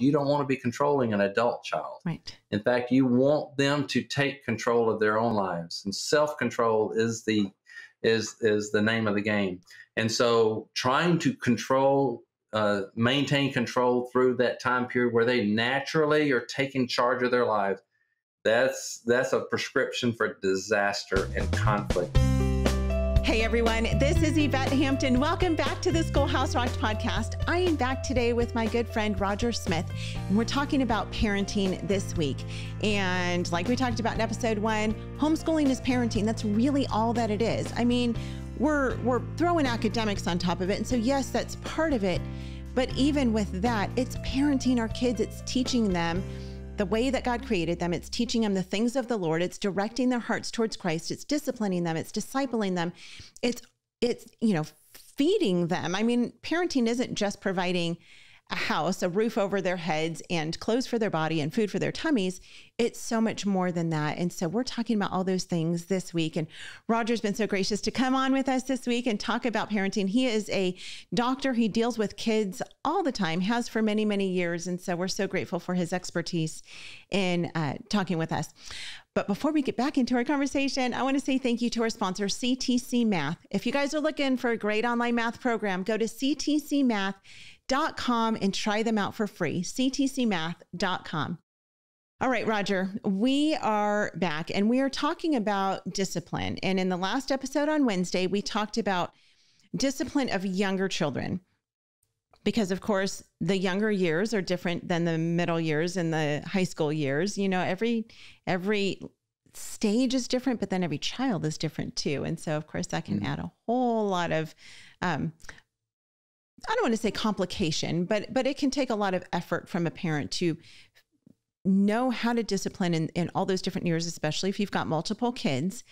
You don't want to be controlling an adult child. Right. In fact, you want them to take control of their own lives. And self-control is the is is the name of the game. And so trying to control uh, maintain control through that time period where they naturally are taking charge of their lives that's that's a prescription for disaster and conflict Hey everyone, this is Yvette Hampton. Welcome back to the Schoolhouse Rocked podcast. I am back today with my good friend Roger Smith, and we're talking about parenting this week. And like we talked about in episode one, homeschooling is parenting. That's really all that it is. I mean, we're we're throwing academics on top of it, and so yes, that's part of it. But even with that, it's parenting our kids. It's teaching them the way that God created them. It's teaching them the things of the Lord. It's directing their hearts towards Christ. It's disciplining them. It's discipling them. It's it's you know feeding them. I mean, parenting isn't just providing a house, a roof over their heads, and clothes for their body and food for their tummies. It's so much more than that. And so we're talking about all those things this week. And Roger's been so gracious to come on with us this week and talk about parenting. He is a doctor, he deals with kids all the time, has for many, many years. And so we're so grateful for his expertise in uh, talking with us. But before we get back into our conversation, I want to say thank you to our sponsor, CTC Math. If you guys are looking for a great online math program, go to CTC Math ctcmath.com and try them out for free. ctcmath.com. All right, Roger, we are back and we are talking about discipline. And in the last episode on Wednesday, we talked about discipline of younger children. Because, of course, the younger years are different than the middle years and the high school years. You know, every, every, stage is different but then every child is different too and so of course that can mm-hmm. add a whole lot of um, I don't want to say complication, but but it can take a lot of effort from a parent to know how to discipline in, in all those different years, especially if you've got multiple kids.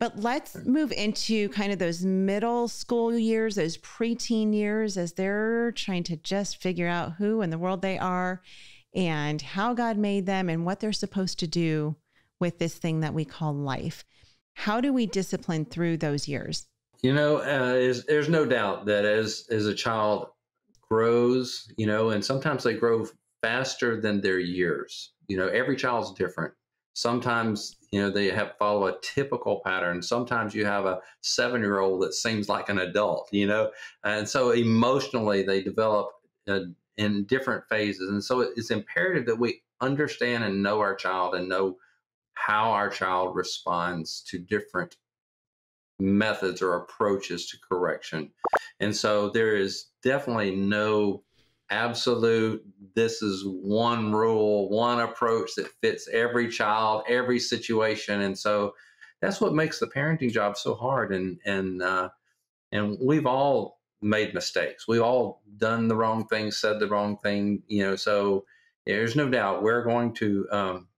But let's move into kind of those middle school years, those preteen years, as they're trying to just figure out who in the world they are and how God made them and what they're supposed to do with this thing that we call life. How do we discipline through those years? You know, uh, is, there's no doubt that as as a child grows, you know, and sometimes they grow faster than their years. You know, every child's different. Sometimes, you know, they have follow a typical pattern. Sometimes you have a seven year old that seems like an adult, you know, and so emotionally they develop uh, in different phases. And so it's imperative that we understand and know our child and know how our child responds to different methods or approaches to correction. And so there is definitely no absolute, this is one rule, one approach that fits every child, every situation. And so that's what makes the parenting job so hard. And, and, uh, and we've all made mistakes. We've all done the wrong thing, said the wrong thing, you know, so there's no doubt we're going to, um,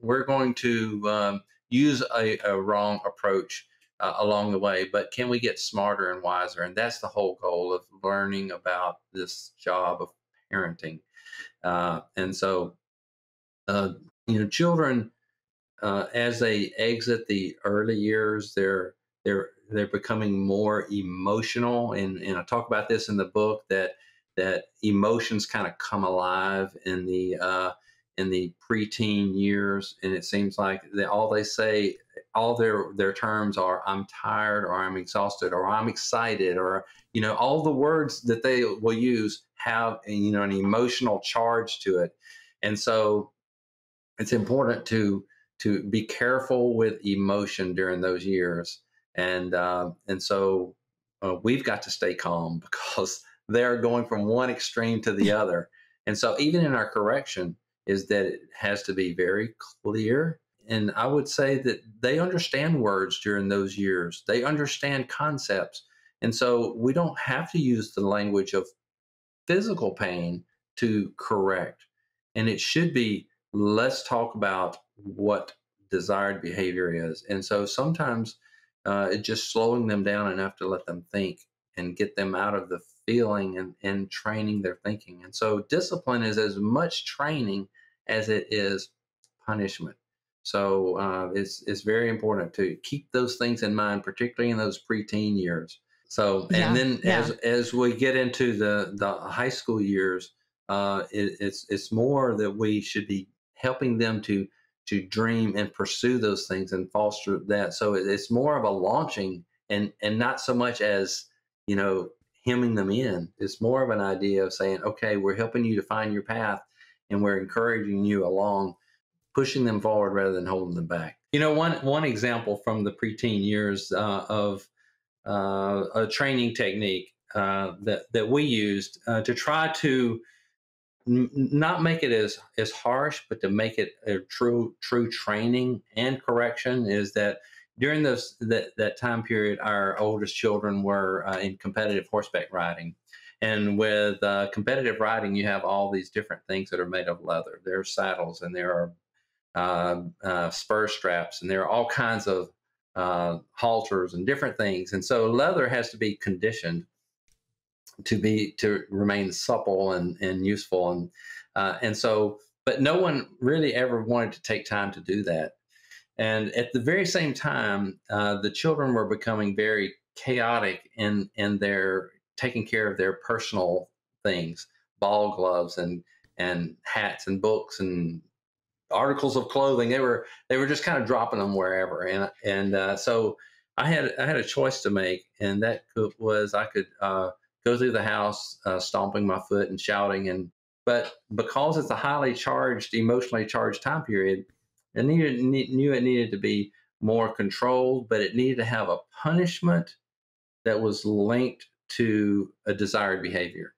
we're going to um, use a, a wrong approach uh, along the way. But can we get smarter and wiser? And that's the whole goal of learning about this job of parenting. Uh, and so, uh, you know, children uh, as they exit the early years, they're they're they're becoming more emotional. And and I talk about this in the book that that emotions kind of come alive in the uh, in the preteen years, and it seems like that all they say all their their terms are i'm tired or i'm exhausted or i'm excited or you know all the words that they will use have you know an emotional charge to it. And so it's important to to be careful with emotion during those years. And uh, and so uh, we've got to stay calm because they're going from one extreme to the other. And so even in our correction is that it has to be very clear and I would say that they understand words during those years. They understand concepts. And so we don't have to use the language of physical pain to correct. And it should be let's talk about what desired behavior is. And so sometimes uh, it's just slowing them down enough to let them think and get them out of the feeling and, and training their thinking. And so discipline is as much training as it is punishment. So uh, it's it's very important to keep those things in mind, particularly in those preteen years. So and yeah, then yeah. as as we get into the the high school years, Uh, it, it's it's more that we should be helping them to to dream and pursue those things and foster that. So it's more of a launching and and not so much as you know hemming them in. It's more of an idea of saying, okay, we're helping you to find your path, and we're encouraging you along, pushing them forward rather than holding them back. You know, one one example from the preteen years uh, of uh, a training technique uh, that that we used uh, to try to n- not make it as as harsh, but to make it a true true training and correction is that during those that that time period, our oldest children were uh, in competitive horseback riding. And with uh, competitive riding, you have all these different things that are made of leather. There are saddles, and there are spur straps, and there are all kinds of uh, halters and different things. And so leather has to be conditioned to be to remain supple and, and useful. And uh, and so, but no one really ever wanted to take time to do that. And at the very same time, uh, the children were becoming very chaotic in in their taking care of their personal things, ball gloves and and hats and books and articles of clothing. They were they were just kind of dropping them wherever, and and uh, so I had I had a choice to make, and that could, was I could uh, go through the house uh, stomping my foot and shouting, and but because it's a highly charged, emotionally charged time period, I needed knew it needed to be more controlled, but it needed to have a punishment that was linked to a desired behavior.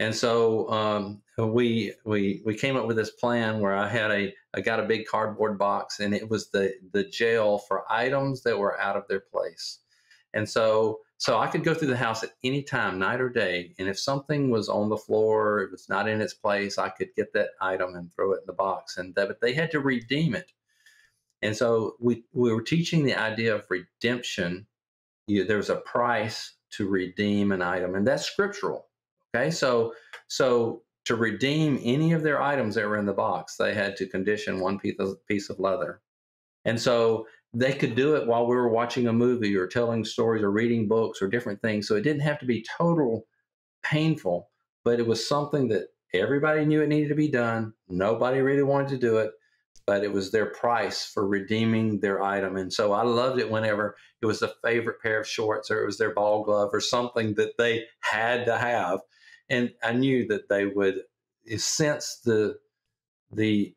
And so um, we we we came up with this plan where I had a I got a big cardboard box and it was the the jail for items that were out of their place. And so so I could go through the house at any time, night or day, and if something was on the floor, it was not in its place, I could get that item and throw it in the box. And that, but they had to redeem it. And so we we were teaching the idea of redemption. You, there was a price to redeem an item, and that's scriptural. Okay, so so to redeem any of their items that were in the box, they had to condition one piece of, piece of leather. And so they could do it while we were watching a movie or telling stories or reading books or different things. So it didn't have to be total painful, but it was something that everybody knew it needed to be done. Nobody really wanted to do it, but it was their price for redeeming their item. And so I loved it whenever it was a favorite pair of shorts or it was their ball glove or something that they had to have and I knew that they would sense the the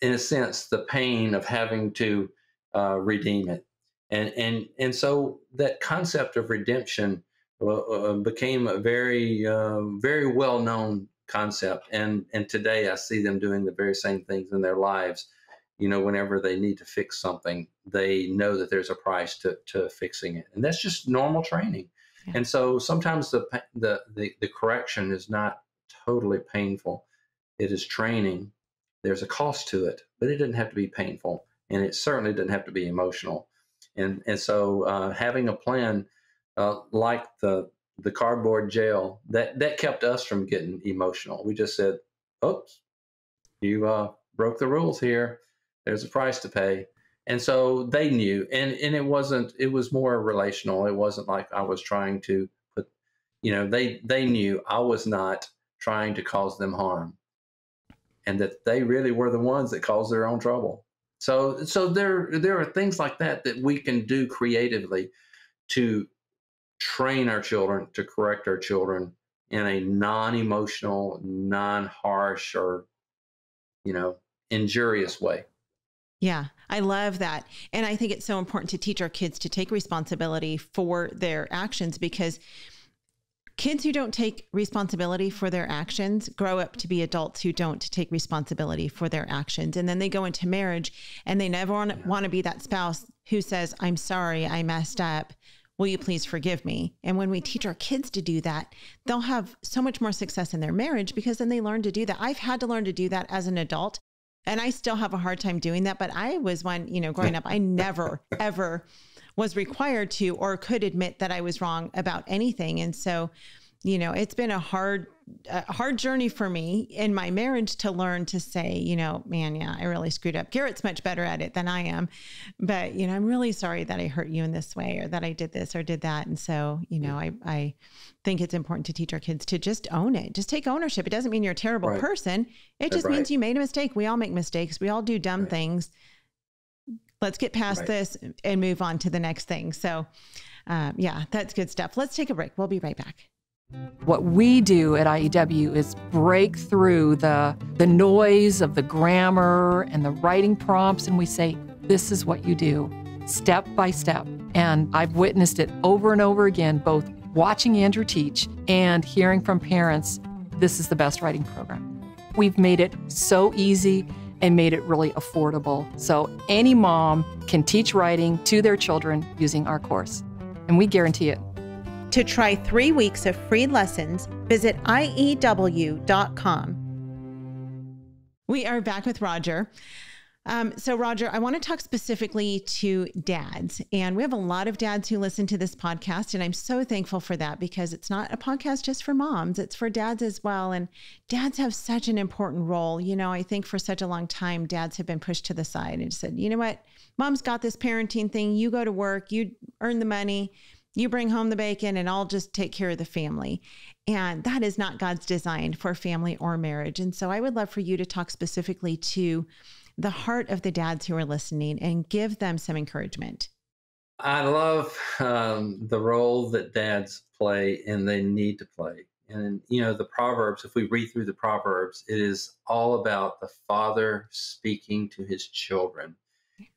in a sense the pain of having to uh, redeem it, and and and so that concept of redemption uh, uh became a very uh, very well known concept, and and today I see them doing the very same things in their lives. You know, whenever they need to fix something, they know that there's a price to to fixing it, and that's just normal training. And so sometimes the, the, the, the correction is not totally painful. It is training. There's a cost to it, but it didn't have to be painful. And it certainly didn't have to be emotional. And, and so uh, having a plan uh, like the, the cardboard jail, that, that kept us from getting emotional. We just said, oops, you uh, broke the rules here. There's a price to pay and so they knew and and it wasn't it was more relational. It wasn't like i was trying to put you know they they knew i was not trying to cause them harm and that they really were the ones that caused their own trouble. So so there there are things like that that we can do creatively to train our children to correct our children in a non-emotional non-harsh or you know injurious way. Yeah, I love that. And I think it's so important to teach our kids to take responsibility for their actions because kids who don't take responsibility for their actions grow up to be adults who don't take responsibility for their actions. And then they go into marriage and they never want, yeah. want to be that spouse who says, I'm sorry, I messed up. Will you please forgive me? And when we mm-hmm. teach our kids to do that, they'll have so much more success in their marriage because then they learn to do that. I've had to learn to do that as an adult and I still have a hard time doing that. But I was one, you know, growing up, I never, ever was required to or could admit that I was wrong about anything. And so, you know, it's been a hard a hard journey for me in my marriage to learn to say, you know, man, yeah, I really screwed up. Garrett's much better at it than I am. But, you know, I'm really sorry that I hurt you in this way or that I did this or did that. And so, you know, I, I think it's important to teach our kids to just own it. Just take ownership. It doesn't mean you're a terrible right. person. It just right. means you made a mistake. We all make mistakes. We all do dumb right. things. Let's get past this and move on to the next thing. So, uh, yeah, that's good stuff. Let's take a break. We'll be right back. What we do at IEW is break through the, the noise of the grammar and the writing prompts, and we say, this is what you do, step by step. And I've witnessed it over and over again, both watching Andrew teach and hearing from parents, this is the best writing program. We've made it so easy and made it really affordable. So any mom can teach writing to their children using our course, and we guarantee it. To try three weeks of free lessons, visit IEW.com. We are back with Roger. Um, so, Roger, I want to talk specifically to dads. And we have a lot of dads who listen to this podcast. And I'm so thankful for that because it's not a podcast just for moms, it's for dads as well. And dads have such an important role. You know, I think for such a long time, dads have been pushed to the side and said, you know what? Mom's got this parenting thing. You go to work, you earn the money you bring home the bacon and I'll just take care of the family. And that is not God's design for family or marriage. And so I would love for you to talk specifically to the heart of the dads who are listening and give them some encouragement. I love um, the role that dads play and they need to play. And, you know, the Proverbs, if we read through the Proverbs, it is all about the father speaking to his children.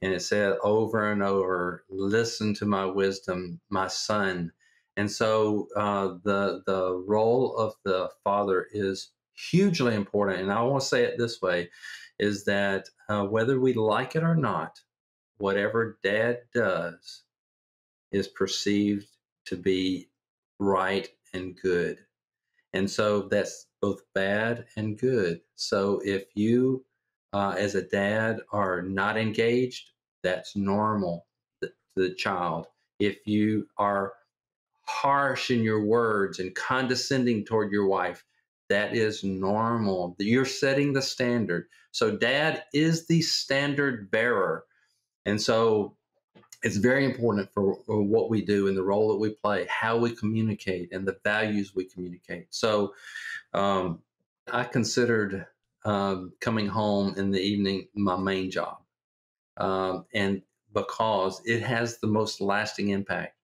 And it said over and over, listen to my wisdom, my son. And so uh, the the role of the father is hugely important. And I want to say it this way: is that uh, whether we like it or not, whatever dad does is perceived to be right and good. And so that's both bad and good. So if you uh, as a dad are not engaged, that's normal to the child. If you are harsh in your words and condescending toward your wife, that is normal. You're setting the standard. So, dad is the standard bearer. And so, it's very important for, what we do and the role that we play, how we communicate, and the values we communicate. So, um, I considered um, coming home in the evening my main job. Um, and because it has the most lasting impact.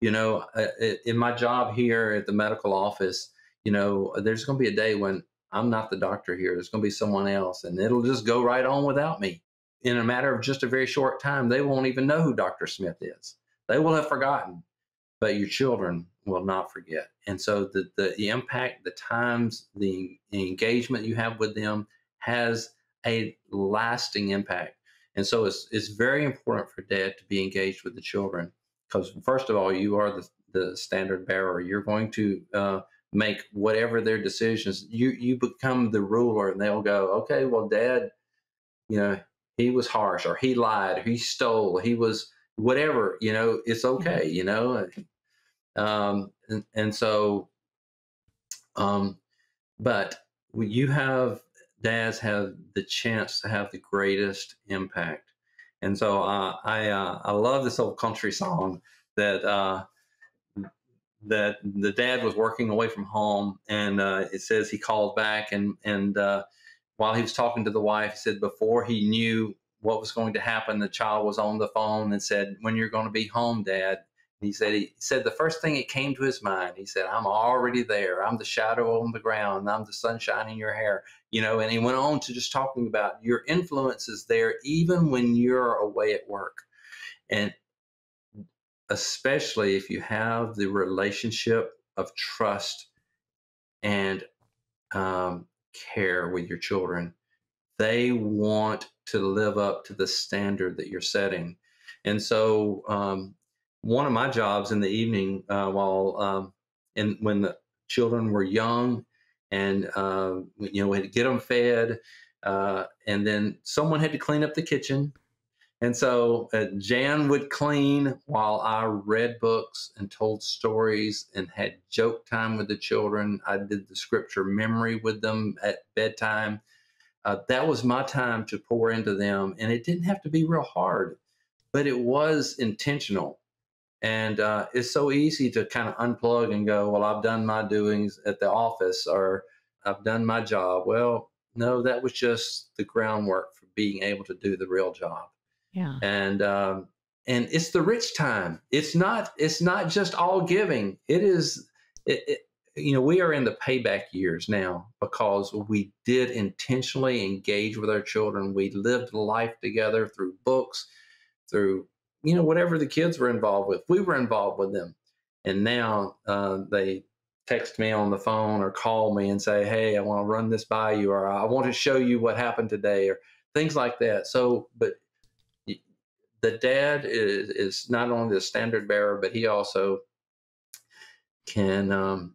You know, uh, in my job here at the medical office, you know, there's going to be a day when I'm not the doctor here. There's going to be someone else, and it'll just go right on without me. In a matter of just a very short time, they won't even know who Dr. Smith is. They will have forgotten, but your children will not forget. And so the, the, the impact, the times, the, the engagement you have with them has a lasting impact. And so it's, it's very important for dad to be engaged with the children because, first of all, you are the, the standard bearer. You're going to uh, make whatever their decisions, you, you become the ruler, and they'll go, okay, well, dad, you know, he was harsh or he lied, or he stole, he was whatever, you know, it's mm-hmm. okay, you know. Um, and, and so, um, but you have dads have the chance to have the greatest impact. And so uh, I uh, I love this old country song that uh, that the dad was working away from home, and uh, it says he called back and and uh, while he was talking to the wife, he said before he knew what was going to happen, the child was on the phone and said, "When you're going to be home, Dad?" He said he said the first thing that came to his mind, he said, I'm already there. I'm the shadow on the ground. I'm the sunshine in your hair. You know, and he went on to just talking about your influence is there even when you're away at work. And especially if you have the relationship of trust and um, care with your children, they want to live up to the standard that you're setting. And so um, one of my jobs in the evening uh, while um, and when the children were young and uh, you know we had to get them fed uh, and then someone had to clean up the kitchen And so uh, Jan would clean while I read books and told stories and had joke time with the children. I did the scripture memory with them at bedtime. Uh, that was my time to pour into them. And it didn't have to be real hard, but it was intentional. And uh, it's so easy to kind of unplug and go, well, I've done my doings at the office or I've done my job. Well, no, that was just the groundwork for being able to do the real job. Yeah. And um, and it's the rich time. It's not. It's not just all giving. It is. It, it, you know, we are in the payback years now because we did intentionally engage with our children. We lived life together through books, through you know whatever the kids were involved with. We were involved with them, and now uh, they text me on the phone or call me and say, "Hey, I want to run this by you," or "I want to show you what happened today," or things like that. So, but the dad is, is not only the standard bearer, but he also can um,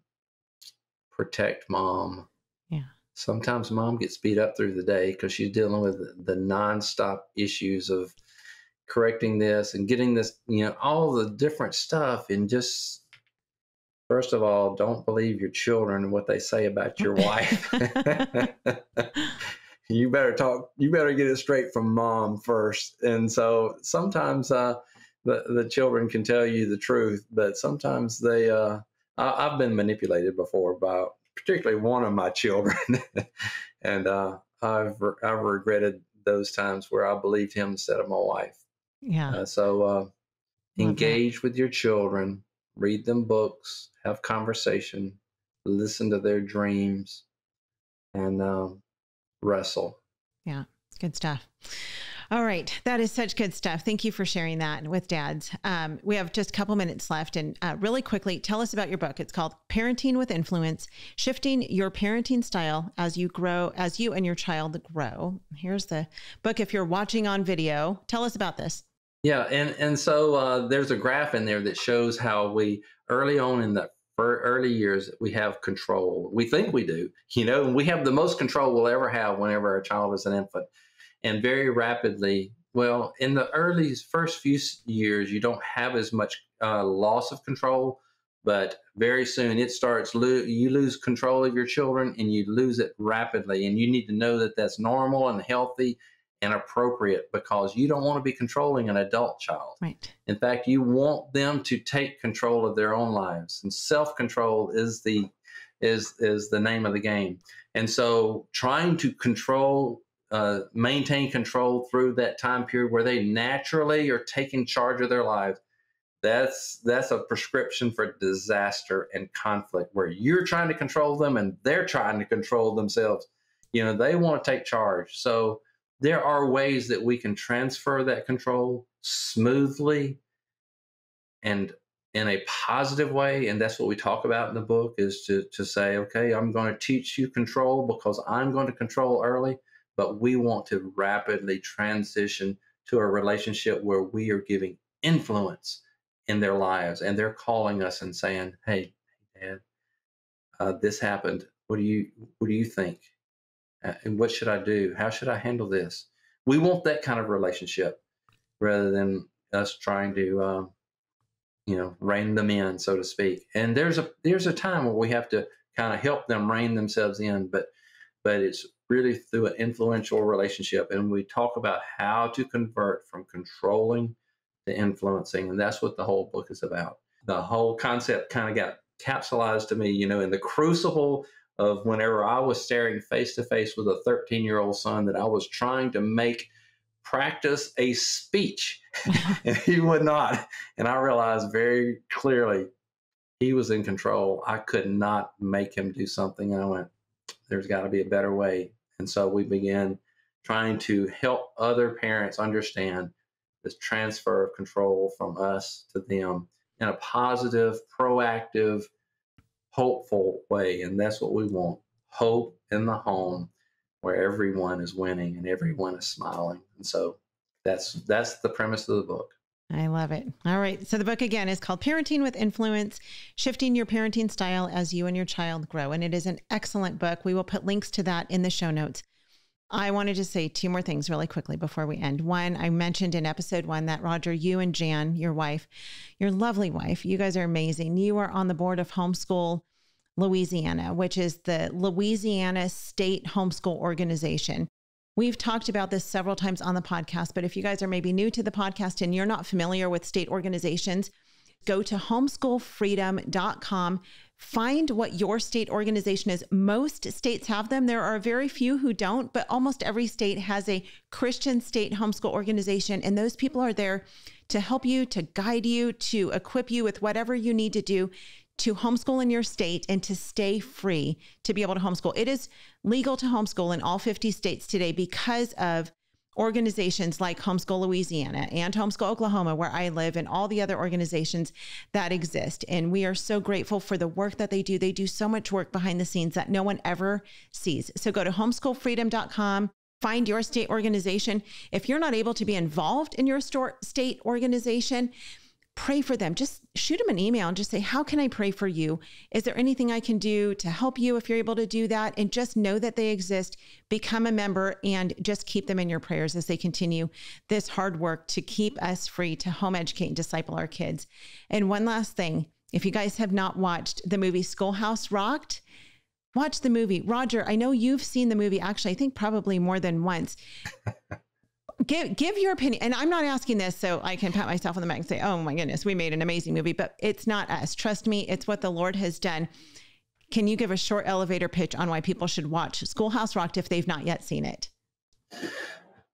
protect mom. Yeah. Sometimes mom gets beat up through the day because she's dealing with the, nonstop issues of correcting this and getting this, you know, all the different stuff. And just, first of all, don't believe your children and what they say about your wife. you better talk you better get it straight from mom first and so sometimes uh, the, the children can tell you the truth but sometimes they uh, I, have been manipulated before by particularly one of my children and uh, I've, I've regretted those times where i believed him instead of my wife yeah uh, so uh, engage with your children read them books have conversation listen to their dreams and um, wrestle. Yeah, good stuff. All right, that is such good stuff. Thank you for sharing that with dads. Um, we have just a couple minutes left, and uh, really quickly, tell us about your book. It's called "Parenting with Influence: Shifting Your Parenting Style as You Grow, as You and Your Child Grow." Here's the book. If you're watching on video, tell us about this. Yeah, and and so uh, there's a graph in there that shows how we early on in the early years we have control we think we do you know we have the most control we'll ever have whenever a child is an infant and very rapidly well in the early first few years you don't have as much uh, loss of control but very soon it starts lo- you lose control of your children and you lose it rapidly and you need to know that that's normal and healthy and appropriate because you don't want to be controlling an adult child. Right. In fact, you want them to take control of their own lives, and self-control is the is is the name of the game. And so, trying to control, uh, maintain control through that time period where they naturally are taking charge of their lives, that's that's a prescription for disaster and conflict where you're trying to control them and they're trying to control themselves. You know, they want to take charge. So there are ways that we can transfer that control smoothly and in a positive way and that's what we talk about in the book is to, to say okay i'm going to teach you control because i'm going to control early but we want to rapidly transition to a relationship where we are giving influence in their lives and they're calling us and saying hey dad uh, this happened what do you what do you think uh, and what should I do? How should I handle this? We want that kind of relationship rather than us trying to, um, you know, rein them in, so to speak. And there's a there's a time where we have to kind of help them rein themselves in, but but it's really through an influential relationship. And we talk about how to convert from controlling to influencing, and that's what the whole book is about. The whole concept kind of got capsulized to me, you know, in the crucible of whenever I was staring face to face with a 13 year old son that I was trying to make practice a speech and he would not. And I realized very clearly he was in control. I could not make him do something. And I went, there's got to be a better way. And so we began trying to help other parents understand this transfer of control from us to them in a positive, proactive, hopeful way. And that's what we want hope in the home where everyone is winning and everyone is smiling. And so that's that's the premise of the book. I love it. All right. So the book again is called Parenting with Influence Shifting Your Parenting Style as You and Your Child Grow. And it is an excellent book. We will put links to that in the show notes. I wanted to say two more things really quickly before we end. One, I mentioned in episode one that Roger, you and Jan, your wife, your lovely wife, you guys are amazing. You are on the board of Homeschool Louisiana, which is the Louisiana State Homeschool Organization. We've talked about this several times on the podcast, but if you guys are maybe new to the podcast and you're not familiar with state organizations, go to homeschoolfreedom.com. Find what your state organization is. Most states have them. There are very few who don't, but almost every state has a Christian state homeschool organization. And those people are there to help you, to guide you, to equip you with whatever you need to do to homeschool in your state and to stay free to be able to homeschool. It is legal to homeschool in all 50 states today because of organizations like Homeschool Louisiana and Homeschool Oklahoma, where I live, and all the other organizations that exist. And we are so grateful for the work that they do. They do so much work behind the scenes that no one ever sees. So go to homeschoolfreedom.com. Find your state organization. If you're not able to be involved in your store, state organization, pray for them. Just shoot them an email and just say, How can I pray for you? Is there anything I can do to help you if you're able to do that? And just know that they exist, become a member, and just keep them in your prayers as they continue this hard work to keep us free to home educate and disciple our kids. And one last thing if you guys have not watched the movie Schoolhouse Rocked, watch the movie. Roger, I know you've seen the movie actually, I think probably more than once. give give your opinion and i'm not asking this so i can pat myself on the back and say oh my goodness we made an amazing movie but it's not us. Trust me it's what the lord has done. Can you give a short elevator pitch on why people should watch schoolhouse rocked if they've not yet seen it?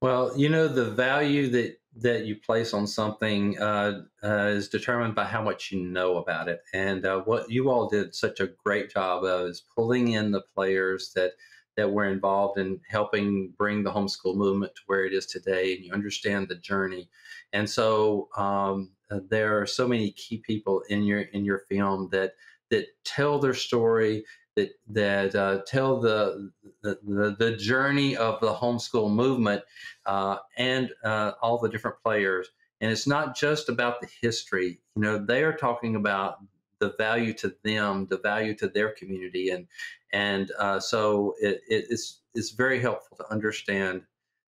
Well you know the value that that you place on something uh, uh, is determined by how much you know about it. And uh, what you all did such a great job of is pulling in the players that that were involved in helping bring the homeschool movement to where it is today, and you understand the journey. And so um, uh, there are so many key people in your in your film that that tell their story, that that uh, tell the, the, the the journey of the homeschool movement uh, and uh, all the different players. And it's not just about the history. You know, they are talking about the value to them, the value to their community, and and uh, so it, it's it's very helpful to understand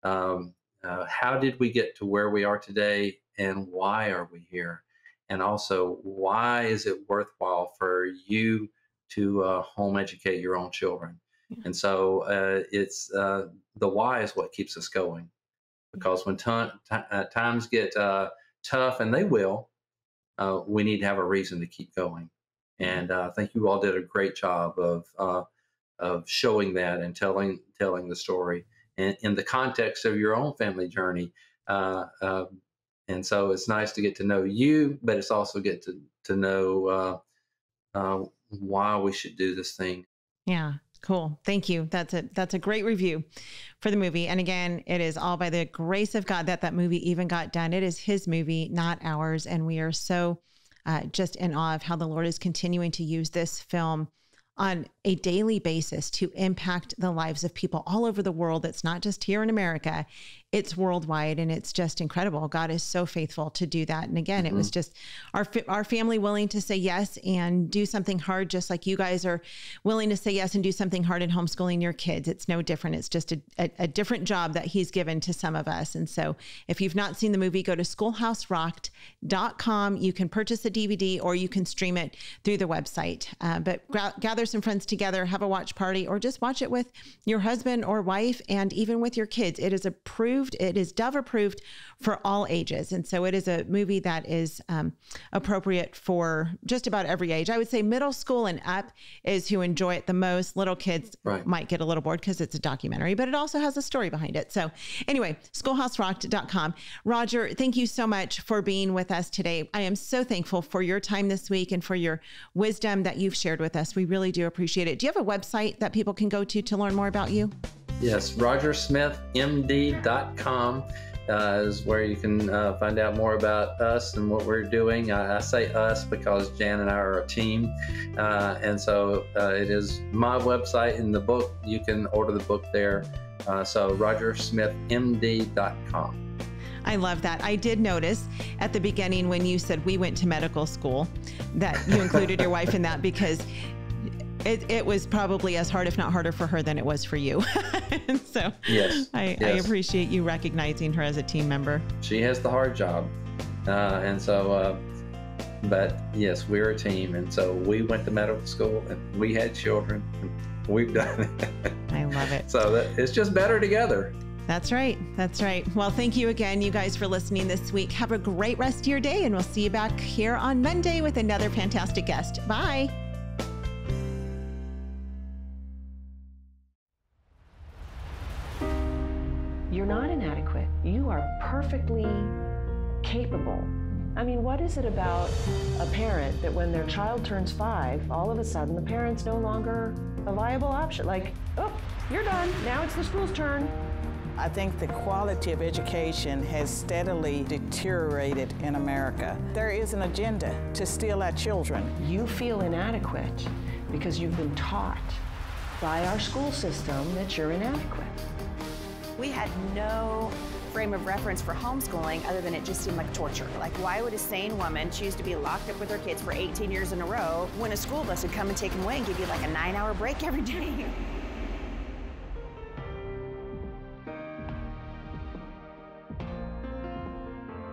um, uh, how did we get to where we are today, and why are we here, and also why is it worthwhile for you to uh, home educate your own children, yeah. and so uh, it's uh, the why is what keeps us going, because when uh, times get tough, and they will, uh, we need to have a reason to keep going. And uh, I think you all did a great job of uh, of showing that and telling telling the story in, in the context of your own family journey. Uh, and so it's nice to get to know you, but it's also get to to know uh, uh, why we should do this thing. Yeah, Cool. Thank you. That's a that's a great review for the movie. And again, it is all by the grace of God that that movie even got done. It is his movie, not ours, and we are so uh, just in awe of how the Lord is continuing to use this film on a daily basis to impact the lives of people all over the world. It's not just here in America, it's worldwide and it's just incredible. God is so faithful to do that. And again, mm-hmm. it was mm-hmm. just our our family willing to say yes and do something hard just like you guys are willing to say yes and do something hard in homeschooling your kids. It's no different. It's just a, a, a different job that he's given to some of us. And so if you've not seen the movie, go to schoolhouserocked.com. You can purchase a DVD or you can stream it through the website. Uh, but gra- gather some friends together, have a watch party, or just watch it with your husband or wife and even with your kids. It is a proof approved. It is Dove approved for all ages. And so it is a movie that is um, appropriate for just about every age. I would say middle school and up is who enjoy it the most. Little kids right. might get a little bored because it's a documentary, but it also has a story behind it. So anyway, schoolhouserocked.com. Roger, thank you so much for being with us today. I am so thankful for your time this week and for your wisdom that you've shared with us. We really do appreciate it. Do you have a website that people can go to to learn more about you? Yes, rogersmithmd.com uh, is where you can uh, find out more about us and what we're doing. I, I, say us because Jan and I are a team. Uh, and so uh, it is my website in the book. You can order the book there. Uh, so rogersmithmd.com. I love that. I did notice at the beginning when you said we went to medical school that you included your wife in that because it, it was probably as hard, if not harder, for her than it was for you. so yes, I, yes. I appreciate you recognizing her as a team member. She has the hard job, uh, and so. Uh, but yes, we're a team, and so we went to medical school, and we had children. And we've done it. I love it. So that, it's just better together. That's right. That's right. Well, thank you again, you guys, for listening this week. Have a great rest of your day, and we'll see you back here on Monday with another fantastic guest. Bye. You're not inadequate. You are perfectly capable. I mean, what is it about a parent that when their child turns five, all of a sudden the parent's no longer a viable option? Like, oh, you're done. Now it's the school's turn. I think the quality of education has steadily deteriorated in America. There is an agenda to steal our children. You feel inadequate because you've been taught by our school system that you're inadequate. We had no frame of reference for homeschooling other than it just seemed like torture. Like, why would a sane woman choose to be locked up with her kids for 18 years in a row when a school bus would come and take them away and give you like a nine hour break every day?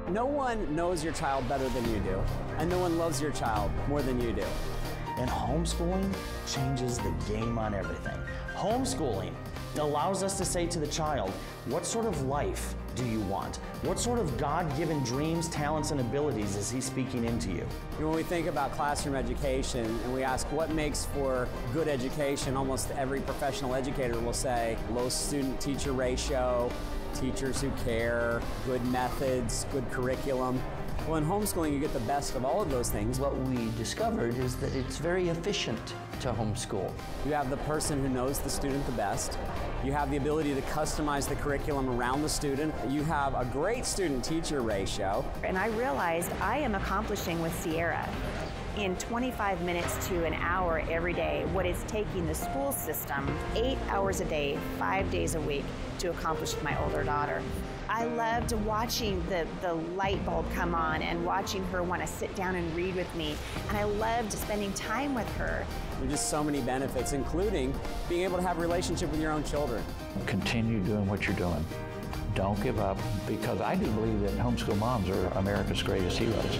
No one knows your child better than you do, and no one loves your child more than you do. And homeschooling changes the game on everything. Homeschooling allows us to say to the child, what sort of life do you want? What sort of God given dreams, talents, and abilities is He speaking into you? When we think about classroom education and we ask what makes for good education, almost every professional educator will say low student teacher ratio, teachers who care, good methods, good curriculum. Well, in homeschooling, you get the best of all of those things. What we discovered is that it's very efficient to homeschool. You have the person who knows the student the best. You have the ability to customize the curriculum around the student. You have a great student teacher ratio. And I realized I am accomplishing with Sierra in 25 minutes to an hour every day what is taking the school system eight hours a day, five days a week to accomplish with my older daughter. I loved watching the, the light bulb come on and watching her want to sit down and read with me. And I loved spending time with her. There's just so many benefits, including being able to have a relationship with your own children. Continue doing what you're doing. Don't give up because I do believe that homeschool moms are America's greatest heroes.